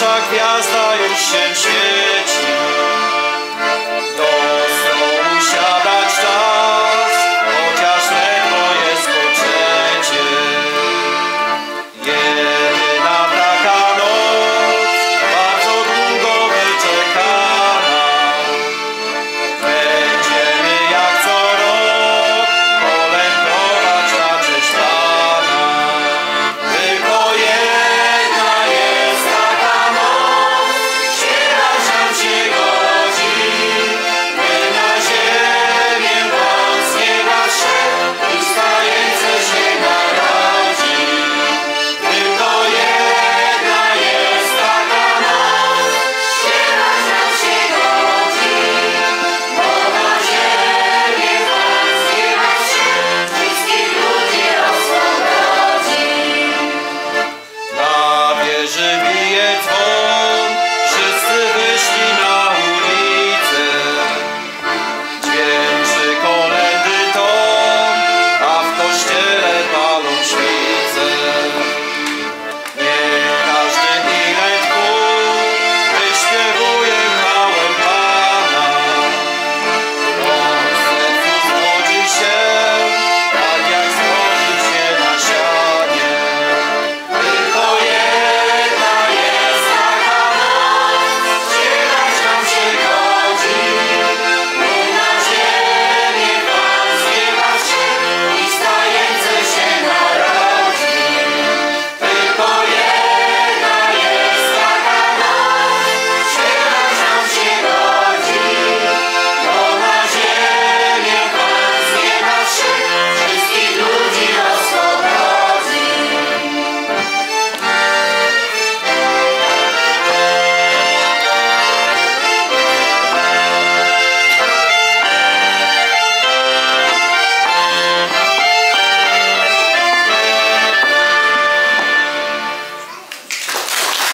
Nasza gwiazda już się świeci. Do